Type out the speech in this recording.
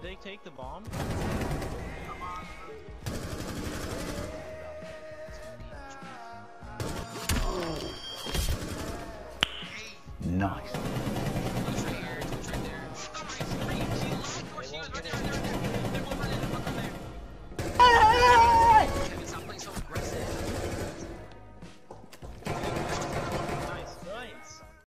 Did they take the bomb? Nice.